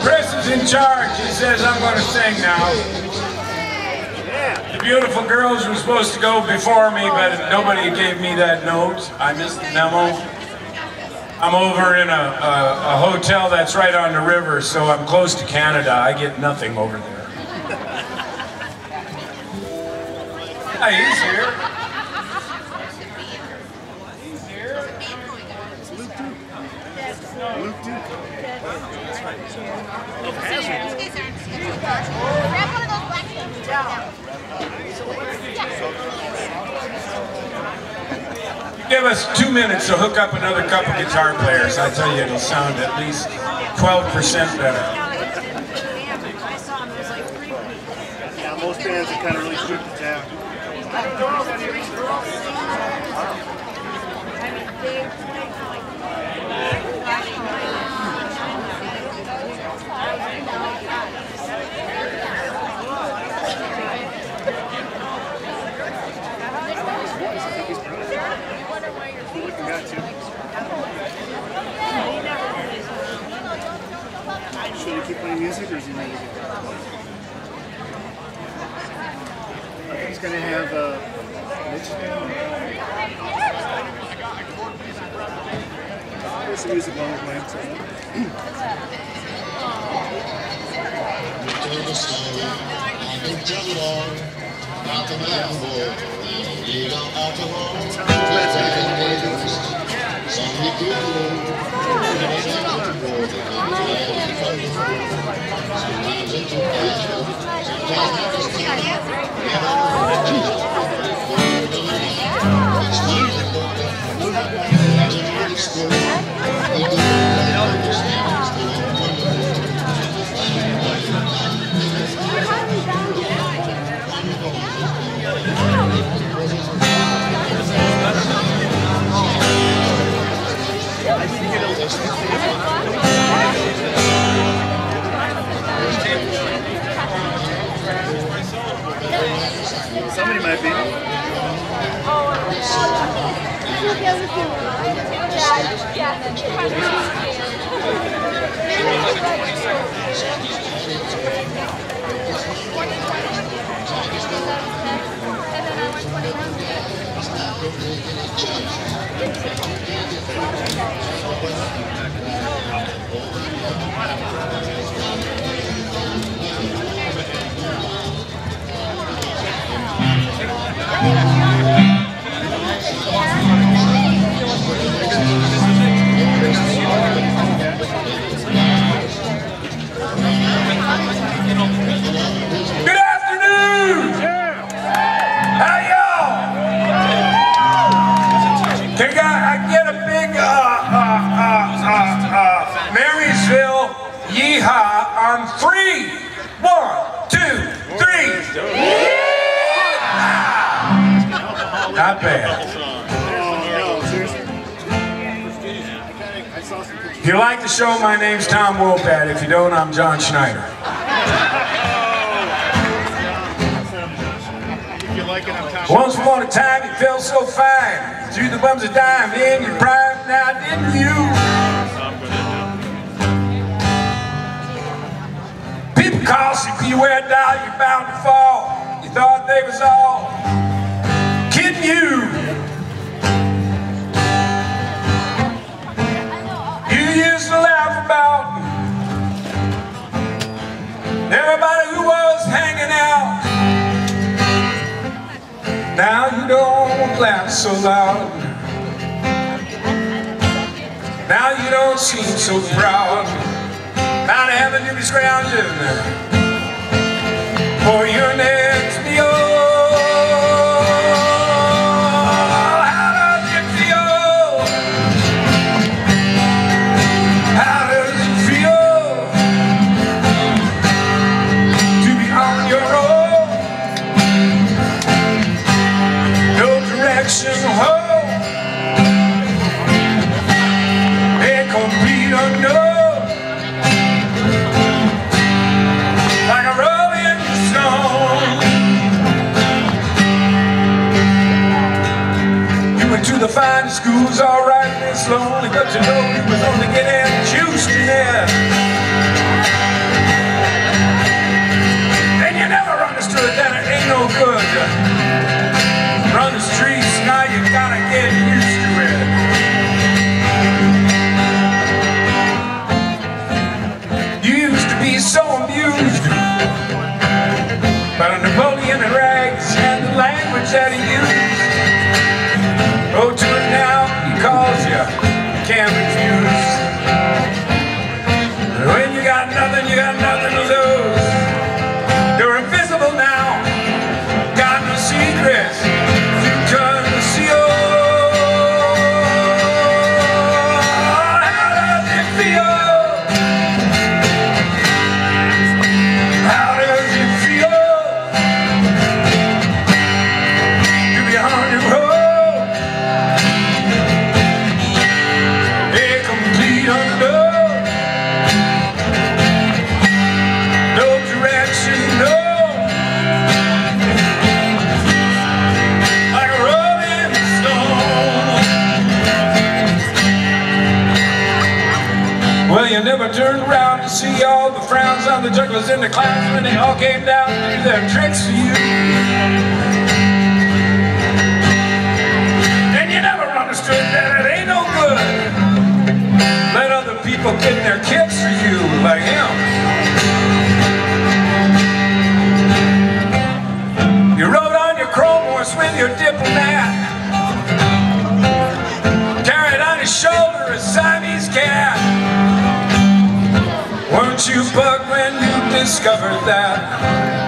Chris is in charge. He says I'm going to sing now. The beautiful girls were supposed to go before me, but nobody gave me that note. I missed the memo. I'm over in a, a, a hotel that's right on the river, so I'm close to Canada. I get nothing over there. Hey, he's here. Give us two minutes to hook up another couple guitar players. I tell you, it'll sound at least 12% better. Most bands are kind of really down. Looking guy too. Should he keep playing music or is he not music? I think he's gonna have uh, Mitch. There's some music while we're playing. So. Tell the story. I can tell it all. Not the man boy. You don't have to hold. Some we do. Thank you. The show, my name's Tom Wopat. If you don't, I'm John Schneider. You Once upon a time, you felt so fine. Threw the bums of dime in your prime, now didn't you? People cause if you wear a dollar, you're bound to fall. You thought they was all used to laugh about everybody who was hanging out. Now you don't laugh so loud. Now you don't seem so proud. Bound to be scrounging for your next hip and. Carried on his shoulder a Siamese cat. Weren't you bugged when you discovered that?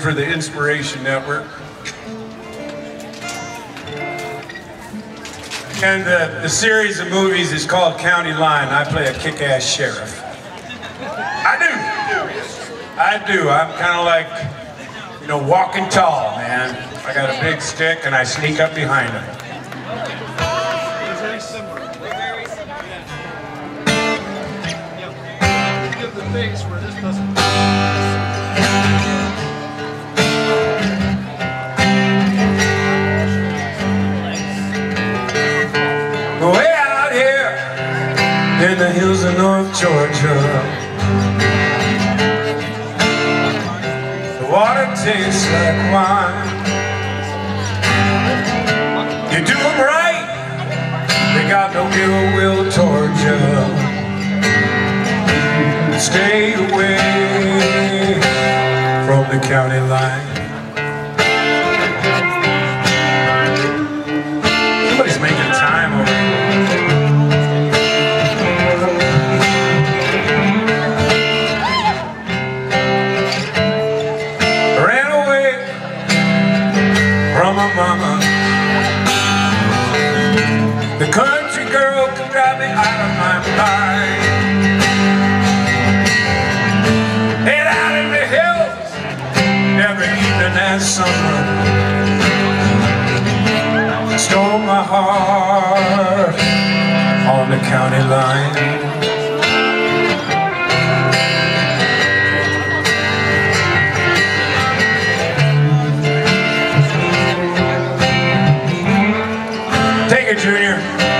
for the Inspiration Network. And the, the series of movies is called County Line. I play a kick-ass sheriff. I do. I do. I'm kind of like, you know, walking tall, man. I got a big stick and I sneak up behind him. in the hills of North Georgia. The water tastes like wine. You do them right, they got no ill will towards you. Stay away from the county line. county line Take it, Junior.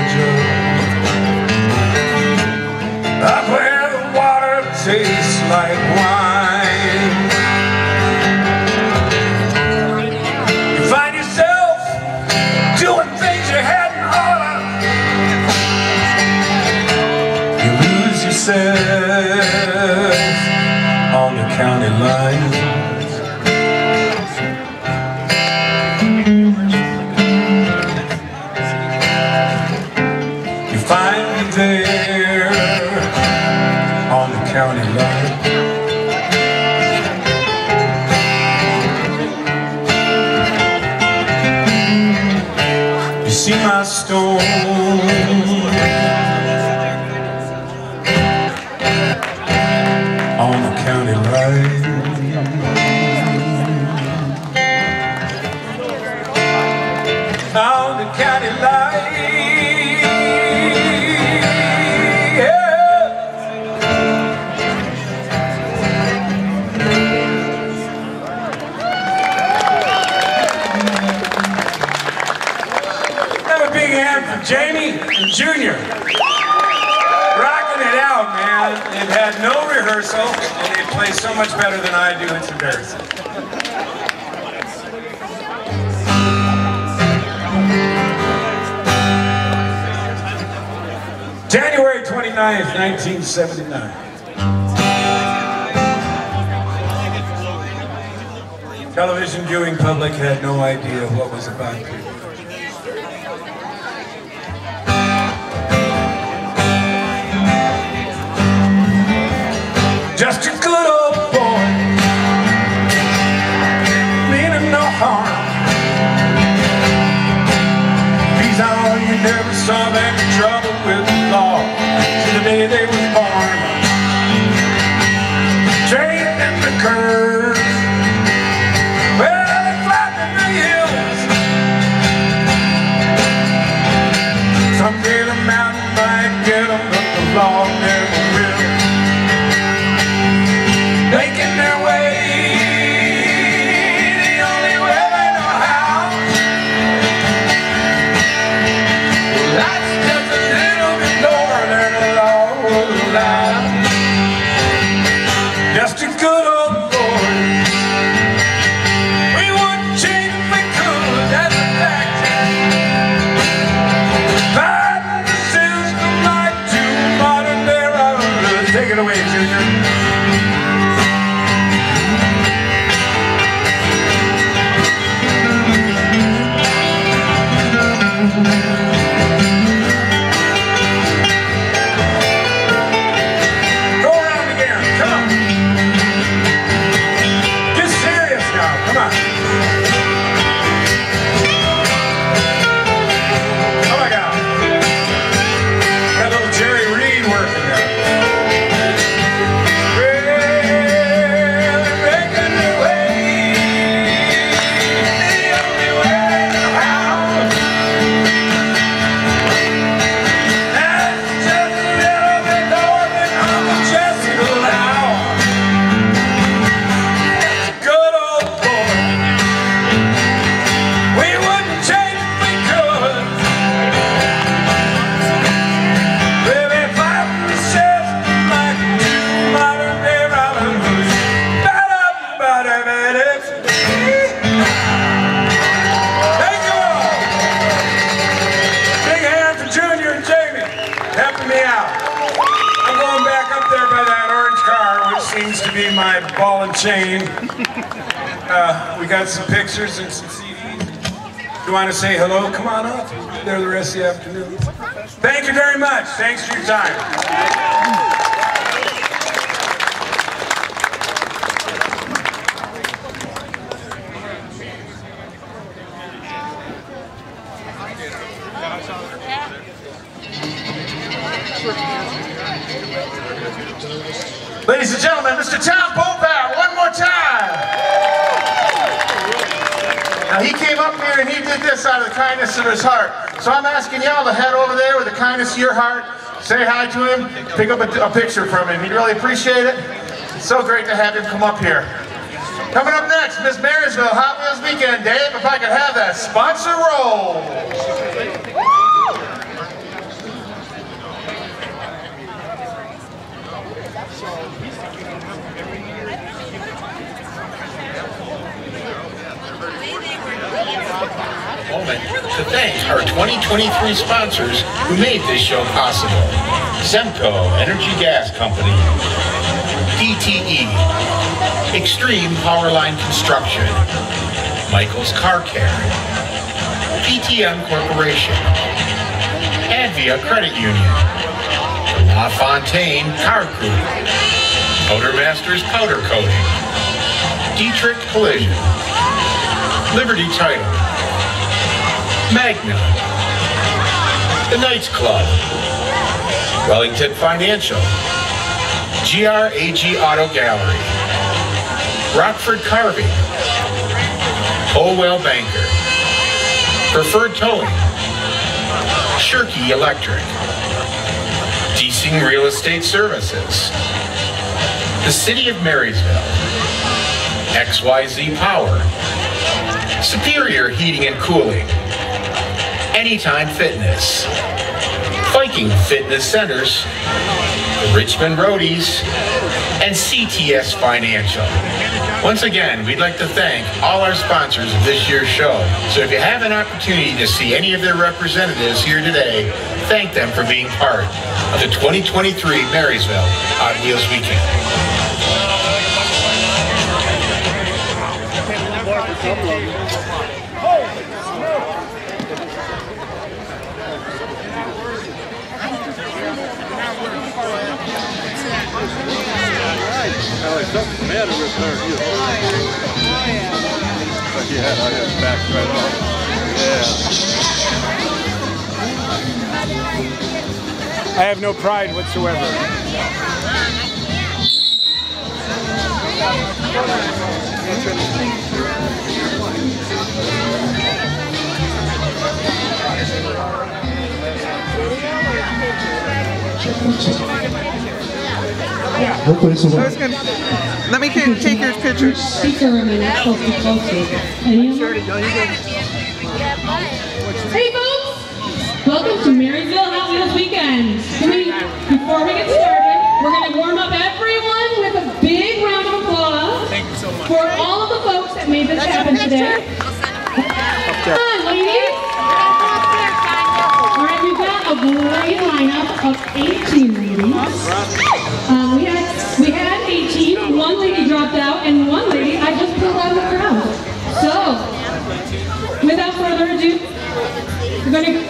yourself on the county line. Jamie Jr. Rocking it out, man. They've had no rehearsal, and they play so much better than I do. It's embarrassing. January 29th, 1979. Television viewing public had no idea what was about to some want to say hello? Come on up. There the rest of the afternoon. Thank you very much. Thanks for your time. Ladies and gentlemen, Mr. Tom Wopat, one more time. Now he came up here and he did this out of the kindness of his heart. So I'm asking y'all to head over there with the kindness of your heart, say hi to him, pick up a, a picture from him. He'd really appreciate it. It's so great to have him come up here. Coming up next, Miss Marysville Hot Wheels Weekend. Dave, if I could have that sponsor roll. Moment to thank our 2023 sponsors who made this show possible. Semco Energy Gas Company, DTE, Extreme Powerline Construction, Michael's Car Care, PTM Corporation, Advia Credit Union, La Fontaine Car Group, Powder Masters Powder Coating, Dietrich Collision, Liberty Title, Magna, the Knights Club, Wellington Financial, GRAG Auto Gallery, Rockford Carving, Coldwell Banker, Preferred Towing, Shirky Electric, Deasing Real Estate Services, the City of Marysville, XYZ Power, Superior Heating and Cooling, Anytime Fitness, Viking Fitness Centers, Richmond Roadies, and CTS Financial. Once again, we'd like to thank all our sponsors of this year's show. So if you have an opportunity to see any of their representatives here today, thank them for being part of the 2023 Marysville Hot Wheels Weekend. Oh, something's matter with her. You But yeah, I got back right off. Yeah. I have no pride whatsoever. Hopefully this will I work. was gonna, let me ca- take your picture. Speaker and it's supposed to close it. Any of them? Hey folks! Welcome to Marysville Hot Wheels Weekend. We, before we get started, we're gonna warm up everyone with a big round of applause for all of the folks that made this happen today. Come on, ladies! All right, we've got a great lineup of 18 ladies. Um, we had we had 18. One lady dropped out, and one lady I just pulled out of the crowd. So, without further ado, we're gonna.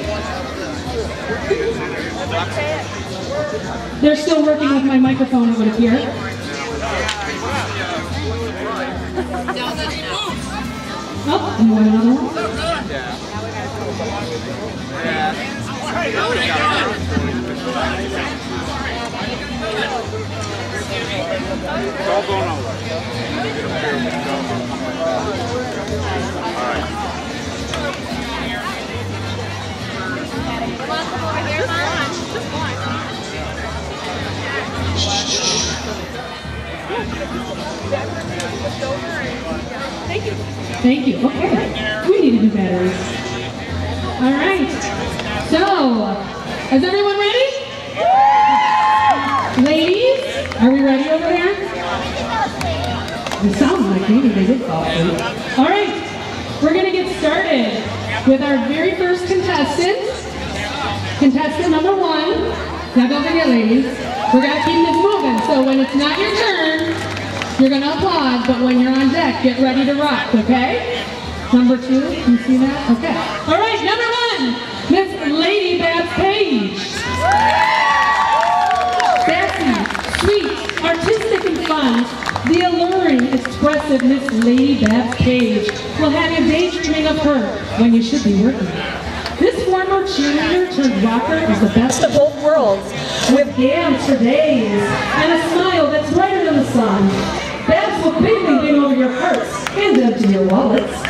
They're still working with my microphone, it would appear. Oh, and one another one. It's all right. Thank you. Okay. We need do batteries. All right. So, is everyone ready? Are we ready over there? It sounds like maybe they did fall asleep. All right. We're to get started with our very first contestant. Contestant number one. Now go over here, ladies. We're to keep this moving. So when it's not your turn, You're gonna applaud, but when you're on deck, get ready to rock, okay? Number two, you see that? Okay. All right, number one, Miss Lady Babs Page. Alluring, expressive Miss Lady Babs Page will have you daydreaming of her when you should be working. This former cheerleader turned rocker is the best of both worlds, with gams for days and a smile that's brighter than the sun. Babs will quickly win over your hearts and empty your wallets.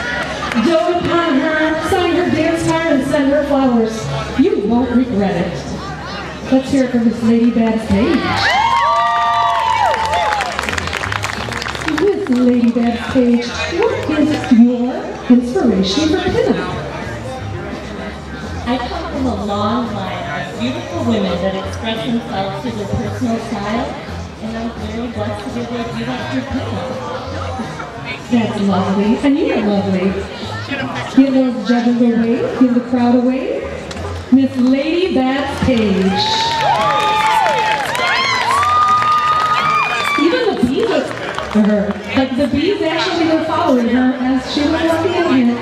Dote upon her, sign her dance card, and send her flowers. You won't regret it. Let's hear it from Miss Lady Babs Page. Lady Page, what is your inspiration for pinup? I come from a long line of beautiful women that express themselves through their personal style, and I'm very blessed to be able to do that through pinup. That's lovely. And you are lovely. Give those judges away. Give the crowd away. Miss Lady Page. Even the bees look for her. Like the bees actually were following her as she was walking in here.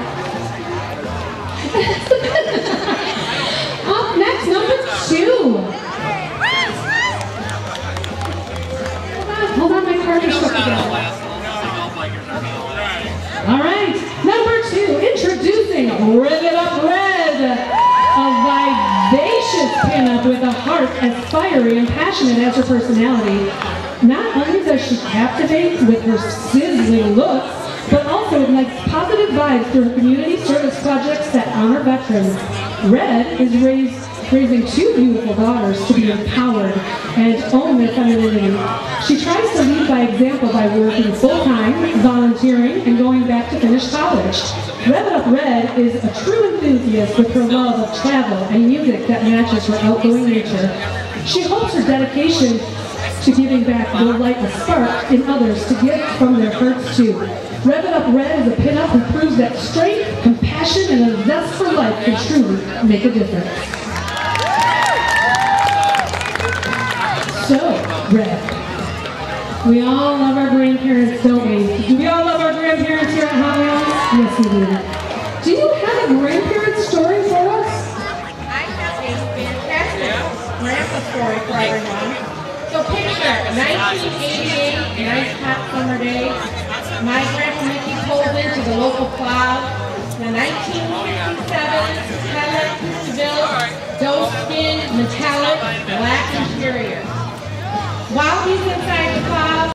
Up next, number two. Hold on, hold on, my card is stuck together. All right, number two, introducing Rev It Up Red, a vivacious pinup with a heart as fiery and passionate as her personality. Not only does she captivate with her sizzling looks, but also ignites positive vibes through her community service projects that honor veterans. Red is raised raising two beautiful daughters to be empowered and own their femininity. She tries to lead by example by working full-time, volunteering, and going back to finish college. Rev It Up Red is a true enthusiast with her love of travel and music that matches her outgoing nature. She hopes her dedication to giving back will light a spark in others to give from their hearts too. Rev It Up Red is a pinup who proves that strength, compassion, and a zest for life can truly make a difference. So, Red. We all love our grandparents, don't we? Do we all love our grandparents here at Hot Yes, we do. Do you have a grandparent story for us? I have a fantastic grandpa story for everyone. So picture 1988, nice hot summer day. My grandpa Mickey pulls into the local plow. The 1967 Cadillac DeVille doe skin metallic black interior. While he's inside the plow,